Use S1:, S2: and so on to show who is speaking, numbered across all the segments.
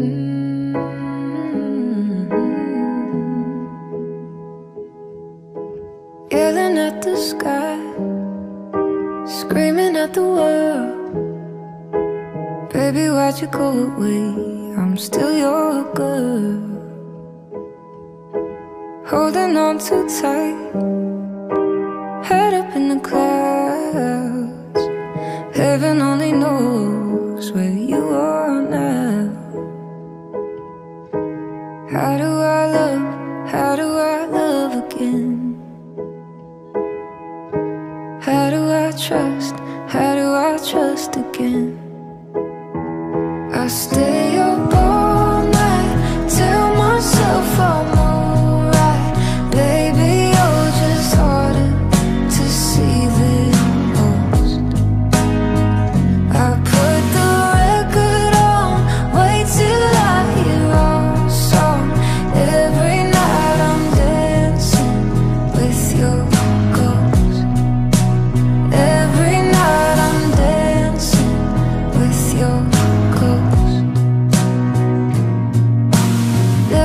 S1: Mm-hmm. Yelling at the sky, screaming at the world. Baby, why'd you go away? I'm still your girl. Holding on too tight, head up in the clouds. Heaven only knows. How do I love, how do I love again? How do I trust, how do I trust again? I stay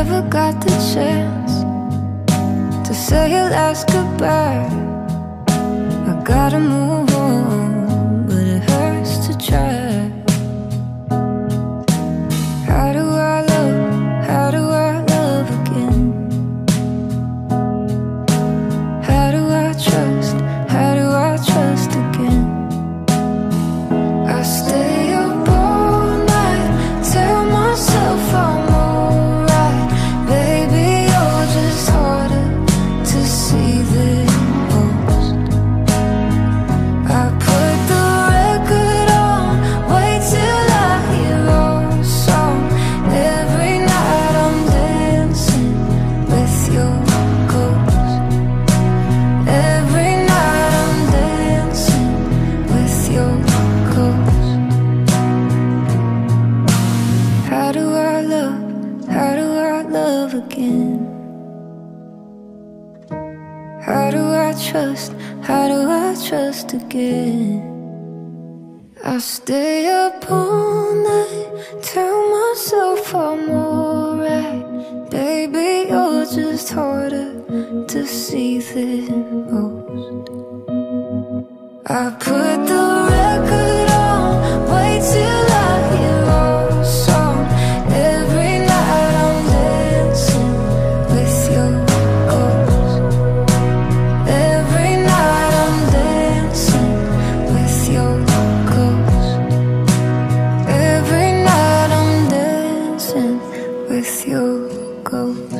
S1: Never got the chance to say your last goodbye. I gotta move on, but it hurts to try I love? How do I love again? How do I trust? How do I trust again? I stay up all night, tell myself I'm alright. To see than most. I put the record on, wait till I hear our song. Every night I'm dancing with your ghost. Every night I'm dancing with your ghost. Every night I'm dancing with your ghost.